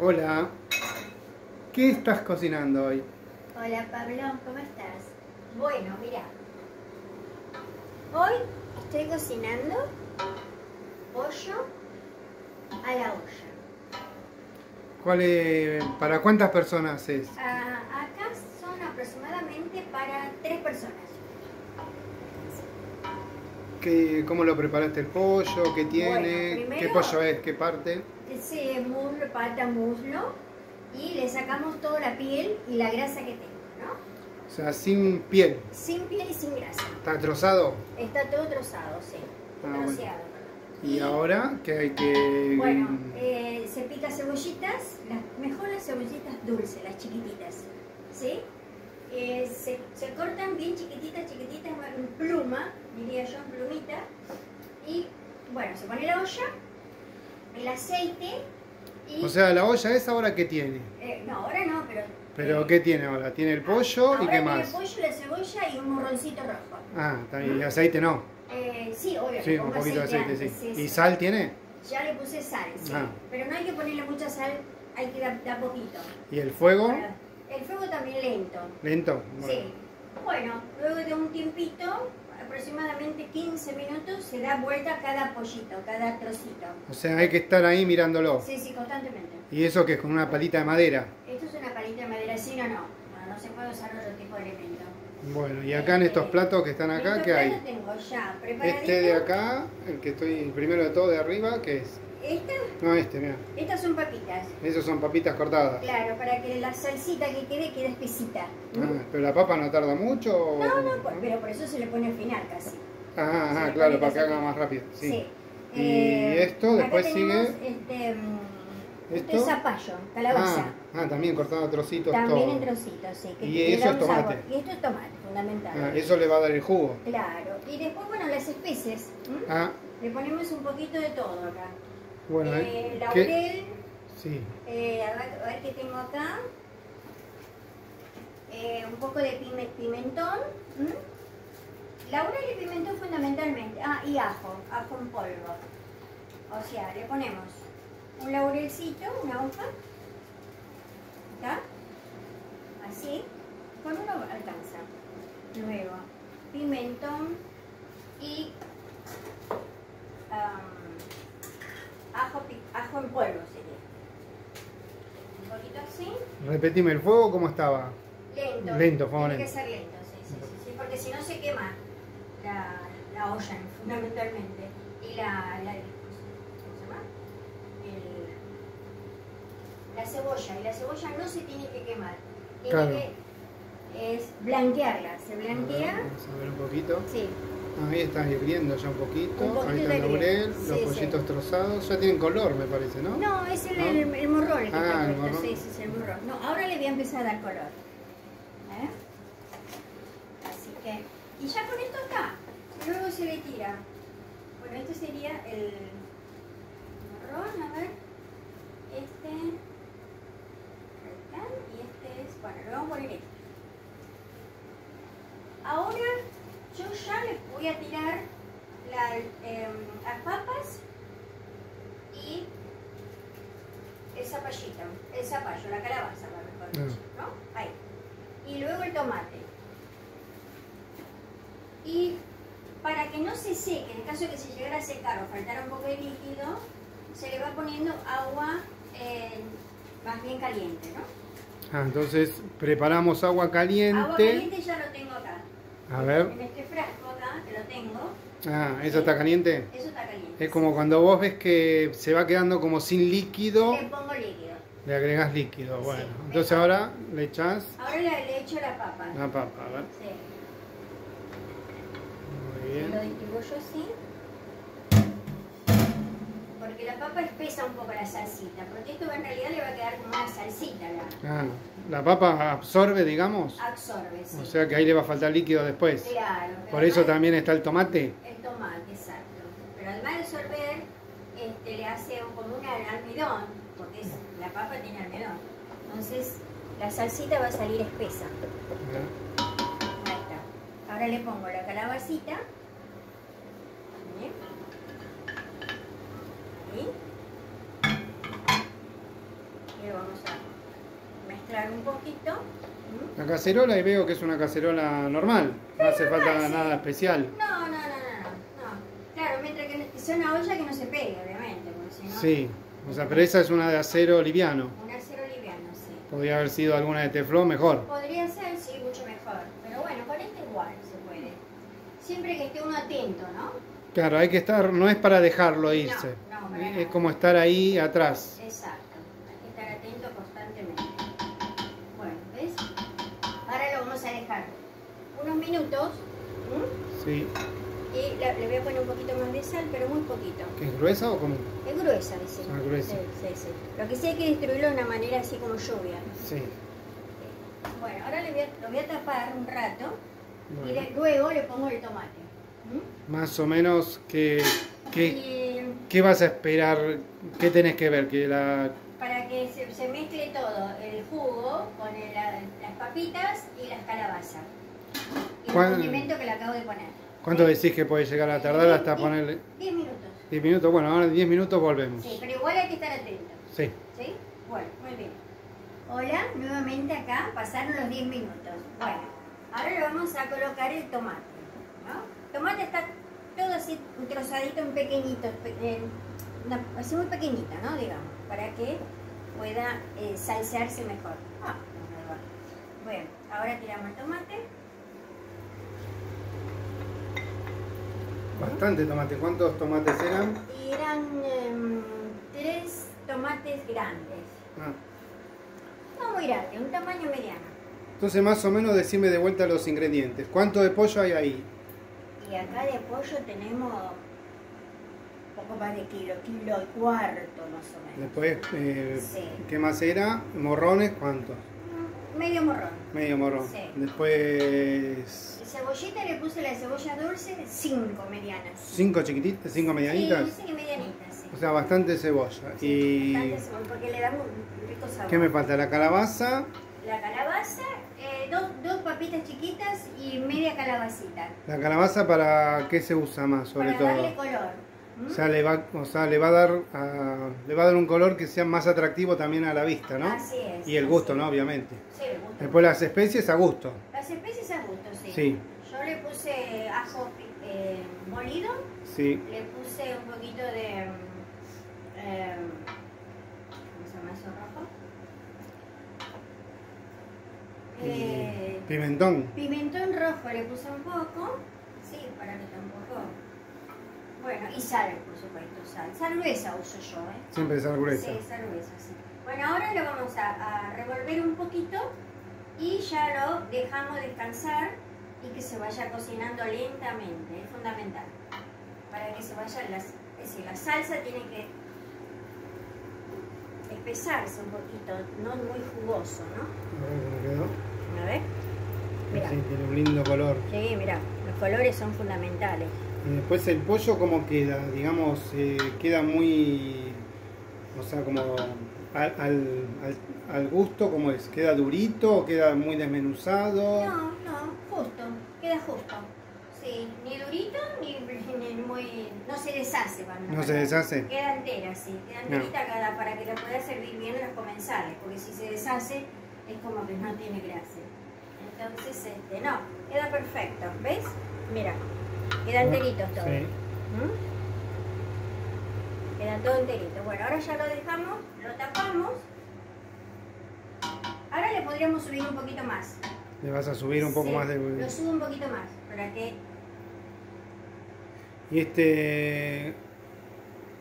Hola. ¿Qué estás cocinando hoy? Hola Pablo, ¿cómo estás? Bueno, mira. Hoy estoy cocinando pollo a la olla. ¿Cuál es- ¿Para cuántas personas es? Ah, acá son aproximadamente para tres personas. ¿Qué, ¿Cómo lo preparaste el pollo? ¿Qué tiene? Bueno, ¿Qué pollo es? ¿Qué parte? Ese muslo, pata, muslo. Y le sacamos toda la piel y la grasa que tengo, ¿no? O sea, sin piel. Sin piel y sin grasa. ¿Está trozado? Está todo trozado, sí. Ah, bueno. Troceado, perdón. ¿Y ahora que hay que...? Bueno, eh, se pica cebollitas, las, mejor las cebollitas dulces, las chiquititas, ¿sí? Eh, se, se cortan bien chiquititas, chiquititas, en pluma, diría yo, en plumita, y bueno, se pone la olla, el aceite y... O sea, la olla esa ahora qué tiene. eh, no, ahora no, pero... ¿Pero eh, qué tiene ahora? ¿Tiene el pollo ahora y qué tiene más? el pollo, la cebolla y un morroncito rojo. Ah, está bien. ¿Y aceite no? Eh, sí, obvio, Sí, un poquito de aceite, sí. sí, ¿Y sal tiene? Ya le puse sal, sí. Ah. Pero no hay que ponerle mucha sal, hay que dar, dar poquito. ¿Y el fuego? El fuego también lento. ¿Lento? Sí. Bueno, luego de un tiempito, aproximadamente 15 minutos, se da vuelta cada pollito, cada trocito. O sea, hay que estar ahí mirándolo. Sí, sí, constantemente. ¿Y eso que es con una palita de madera? Esto es una palita de madera, sí, no, no. No, no se puede usar otro tipo de elemento. Bueno, y acá en estos platos que están acá, ¿qué hay? platos tengo ya preparadito. Este de acá, el que estoy el primero de todo de arriba, ¿qué es? Esta- No, este, mira. estas son papitas. Esos son papitas cortadas. Claro, para que la salsita que quede quede espesita. Ah, ¿Pero la papa no tarda mucho? o- No, no, por- pero por eso se le pone al final casi. Ah, se ah, le claro, para que haga más rápido. Sí. Sí. Y esto acá después tenemos, sigue- Este, mm, ¿Esto? esto es zapallo, calabaza. Ah, ah, también cortado a trocitos También todo. en trocitos, sí. que Y eso es tomate. sabor. Y esto es tomate, fundamental. Ah, eso le va a dar el jugo. Claro. Y después, bueno, las especies. ¿m? Ah, Le ponemos un poquito de todo acá. Bueno, Eh. ¿qué? laurel, Sí. eh, a, ver, a ver qué tengo acá. Eh, un poco de pime- pimentón. Laurel y pimentón fundamentalmente. Ah, y ajo, ajo en polvo. O sea, le ponemos un laurelcito, una hoja. ¿Está? Así. Con uno alcanza. Luego, pimentón y am, ajo, pi- ajo en polvo sería. Un poquito así. Repetime, ¿el fuego cómo estaba? Lento. Lento, fuego Tiene lento. que ser lento, sí, sí, sí, sí, porque si no se quema la, la olla, fundamentalmente. Y la, la ¿cómo se llama? El- la cebolla. Y la cebolla no se tiene que quemar. Tiene Claro. que es blanquearla. Se blanquea. Vamos a ver un poquito. Sí. Ahí está hirviendo ya un poquito. Un poquito Ahí está el laurel, los sí. pollitos trozados. Ya tienen color, me parece, ¿no? No, es el, ¿No? el, el morrón el que Ah, está el morrón. Sí, sí, es el morrón. No, ahora le voy a empezar a dar color. ¿Eh? Así que. Y ya con esto está. Luego se le tira. Bueno, este sería el morrón, a ver. Este. Ahí está. Y este es. Bueno, le vamos a poner este. Ahora yo ya le voy a tirar la, em, las papas y el zapallito, el zapallo, la calabaza, mejor dicho, ¿no? Ahí. Y luego el tomate. Y para que no se seque, en el caso de que se llegara a secar o faltara un poco de líquido, se le va poniendo agua eh, más bien caliente, ¿no? Ah, entonces preparamos agua Agua caliente. caliente ya lo tengo acá. A ver. En este frasco acá, que lo tengo, Ah, ¿eso está caliente? eso está caliente. Es como cuando vos ves que se va quedando como sin líquido, Le pongo líquido. Le agregás líquido. Sí. Bueno, entonces ahora le echás Ahora le, echo la papa. la papa. A ver. Sí. Muy Lo bien. distribuyo así. Porque la papa espesa un poco la salsita. Porque esto en realidad le va a quedar como una salsita. La Ah, la papa absorbe, digamos. absorbe, sí. O sea que ahí le va a faltar líquido después. claro. Por eso también está el tomate. El tomate, exacto. Pero además de absorber, este, le hace como un almidón. La papa tiene almidón. Entonces, la salsita va a salir espesa. Ahí está. Ahora le pongo la calabacita. Bien. Ahí. Y vamos a mezclar un poquito. ¿Mm? La cacerola y veo que es una cacerola normal. No hace normal, falta sí. nada especial. No, no, no, no, no. Claro, mientras que sea una olla que no se pegue, obviamente, porque si no... Sí. O sea, pero esa es una de acero liviano. Un acero liviano, sí. Podría haber sido alguna de teflón mejor. Podría ser, sí, mucho mejor. Pero bueno, con este igual se puede. Siempre que esté uno atento, ¿no? Claro, hay que estar, no es para dejarlo irse. No, no, para es como estar ahí atrás. Exacto. Hay que estar atento constantemente. Bueno, ¿ves? Ahora lo vamos a dejar unos minutos. Sí. Le, le voy a poner un poquito más de sal, pero muy poquito. ¿Que es gruesa o cómo? Es gruesa, dice. Ah, gruesa. Sí, sí, sí. Lo que sí hay que destruirlo de una manera así como lluvia. Sí. Bueno, ahora le voy a, lo voy a tapar un rato y le- luego le pongo el tomate. ¿m? Más o menos, ¿qué, qué, Y qué vas a esperar? ¿Qué tenés que ver? Que la... para que se, se mezcle todo, el jugo con el- la- las papitas y las calabazas. Y el ¿Cuán- condimento que le acabo de poner. ¿Cuánto decís que puede llegar a tardar hasta ponerle 10 minutos. 10 minutos? Bueno, ahora en 10 minutos volvemos. Sí, pero igual hay que estar atento. Sí. ¿Sí? Bueno, muy bien. Hola, nuevamente acá, pasaron los 10 minutos. Bueno, ahora le vamos a colocar el tomate. ¿no? El tomate está todo así trozadito en pequeñitos, una- así muy pequeñito, ¿no? Digamos, para que pueda eh, salsearse mejor. Ah. Bueno, ahora tiramos el tomate. Bastante tomate. ¿Cuántos tomates eran? Y eran em, tres tomates grandes. Ah. No muy grandes, un tamaño mediano. Entonces, más o menos, decime de vuelta los ingredientes. ¿Cuánto de pollo hay ahí? Y acá de pollo tenemos poco más de kilo, kilo y cuarto más o menos. Después, eh, Sí. ¿qué más era? Morrones, ¿cuántos? Medio morrón. Medio morrón. Sí. Después, De cebollita le puse la cebolla dulce, cinco medianas. cinco chiquititas, cinco medianitas. Sí, sí, medianitas, sí. O sea, bastante cebolla. Sí, Y bastante cebolla, porque le da un rico sabor. ¿qué me falta? La calabaza, La calabaza, eh, dos, dos papitas chiquitas y media calabacita. la calabaza para qué se usa más, sobre para todo. darle color. O sea, le va, o sea, le va a dar, a- le va a dar un color que sea más atractivo también a la vista, ¿no? Así es. Y el gusto. ¿no? Obviamente. Sí, el gusto. Después las especies a gusto. Las especies a gusto, sí. Sí. Yo le puse ajo eh, molido, Sí. le puse un poquito de. eh, ¿Cómo se llama eso rojo? Eh, Pimentón. pimentón rojo le puse un poco, sí, para que tampoco. Bueno, y sal, por supuesto, sal. Sal gruesa uso yo, ¿eh? Siempre sal gruesa. Sí, sal gruesa, sí. Bueno, ahora lo vamos a, a revolver un poquito y ya lo dejamos descansar y que se vaya cocinando lentamente, es fundamental. Para que se vaya, las, es decir, la salsa tiene que espesarse un poquito, no muy jugoso, ¿no? A ver cómo quedó. A ver. Mira, Sí, tiene un lindo color. sí, mira, los colores son fundamentales. Y después el pollo, ¿cómo queda? Digamos, eh, queda muy. O sea, como. Al, al, al- al gusto, ¿cómo es? ¿Queda durito o queda muy desmenuzado? No, no, justo, queda justo. Sí, ni durito ni, ni muy. No se deshace, van ¿No se deshace? Queda entera, sí, queda No. enterita cada, para que la pueda servir bien en los comensales, porque si se deshace es como que no tiene gracia. Entonces, este, no, queda perfecto, ¿ves? Mira, queda enterito todo. Sí. ¿Mm? Queda todo enterito. Bueno, ahora ya lo dejamos, lo tapamos. Ahora le podríamos subir un poquito más. Le vas a subir un poco Sí, más Lo de. subo un poquito más, para que... Y este.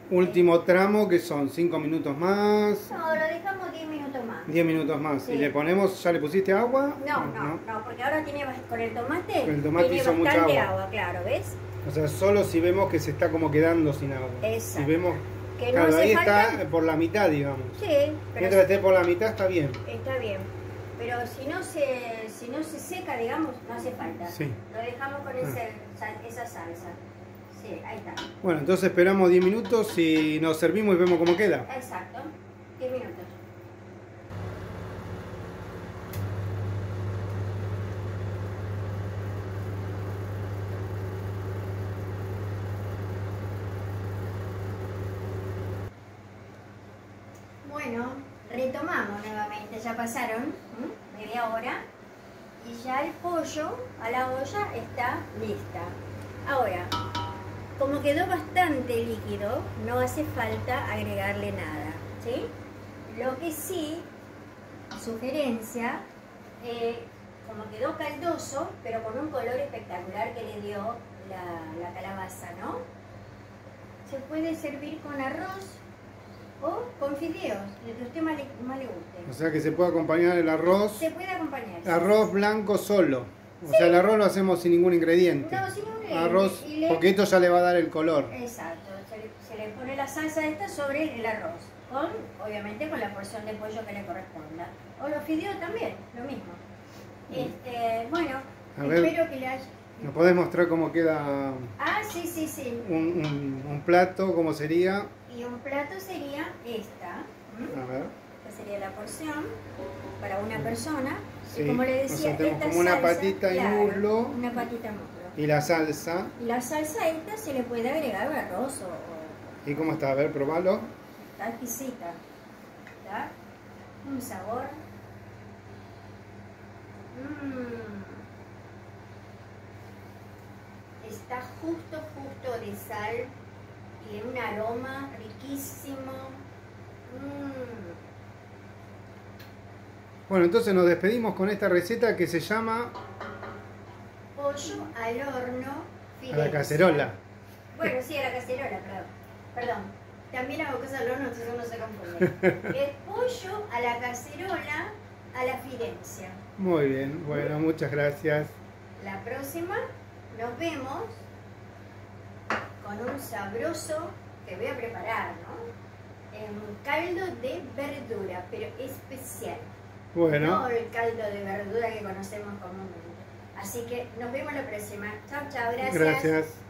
Último tramo, que son 5 minutos más, No, lo dejamos 10 minutos más. 10 minutos más. Sí. ¿Y le ponemos, ya le pusiste agua? No, no, no, porque ahora tiene con el tomate, Con el tomate tiene hizo mucha bastante agua. agua, claro, ¿ves? O sea, solo si vemos que se está como quedando sin agua. Exacto. Si vemos. Que no claro, ahí falta- está por la mitad, digamos. Sí, pero Mientras esté por la mitad está bien. está bien. Pero si no se, si no se seca, digamos, no hace falta. Sí. Lo dejamos con Ah. ese- esa salsa. Sí, ahí está. Bueno, entonces esperamos 10 minutos y nos servimos y vemos cómo queda. Exacto. 10 minutos. Bueno, retomamos nuevamente, ya pasaron media hora y ya el pollo a la olla está lista. Ahora, como quedó bastante líquido, no hace falta agregarle nada, ¿sí? Lo que sí, sugerencia, eh, como quedó caldoso, pero con un color espectacular que le dio la, la calabaza, ¿no? Se puede servir con arroz o con fideos, lo que a usted más le, guste. O sea que se puede acompañar el arroz. Se puede acompañar. Arroz blanco solo. O sea, el arroz lo hacemos sin ningún ingrediente. No, sin ningún ingrediente. Arroz, porque esto ya le va a dar el color. Exacto, se le, pone la salsa esta sobre el arroz, con, obviamente con la porción de pollo que le corresponda. O los fideos también, lo mismo. Mm. Este, bueno, espero que le haya... ¿Nos podés mostrar cómo queda ah, sí, sí, sí. Un, un plato? ¿Cómo sería? Y un plato sería esta. A ver. Sería la porción para una persona. Y como le decía, esta como una patita y muslo. Una patita y muslo. Y la salsa. Y la salsa esta se le puede agregar arroz o... ¿Y cómo está? A ver, probalo. Está exquisita. ¿Está? Un sabor. Mmm. Está justo, justo de sal tiene un aroma riquísimo. Mm. Bueno, entonces nos despedimos con esta receta que se llama... Pollo al horno. A la cacerola. Bueno, sí, a la cacerola, perdón. Perdón. También hago cosas al horno, entonces uno se confunde. El pollo a la cacerola a la fidencia. Muy bien, bueno, muchas gracias. La próxima nos vemos con un sabroso que voy a preparar, ¿no? Un caldo de verdura, pero especial. Bueno. No el caldo de verdura que conocemos comúnmente. Así que nos vemos la próxima. Chao, chao, gracias. Gracias.